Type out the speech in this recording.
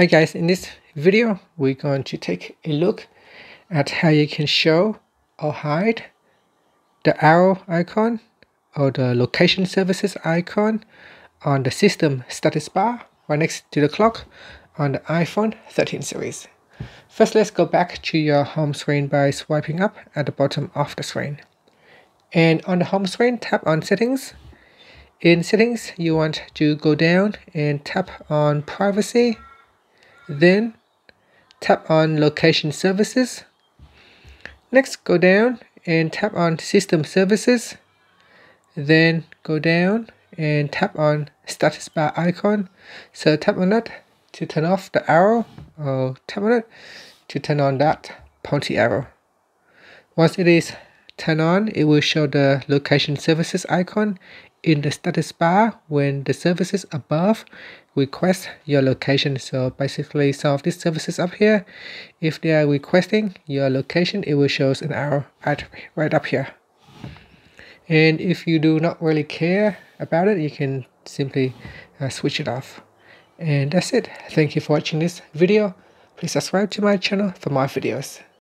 Hi guys, in this video we're going to take a look at how you can show or hide the arrow icon or the location services icon on the system status bar right next to the clock on the iPhone 13 series. First let's go back to your home screen by swiping up at the bottom of the screen. And on the home screen tap on settings. In settings you want to go down and tap on privacy then tap on location services. Next go down and tap on system services. Then go down and tap on status bar icon. So tap on that to turn off the arrow or tap on it to turn on that pointy arrow. Once it is turned on, it will show the location services icon in the status bar when the services above request your location. So basically some of these services up here, if they are requesting your location, it will show an arrow right, right up here. And if you do not really care about it, you can simply uh, switch it off. And that's it. Thank you for watching this video. Please subscribe to my channel for more videos.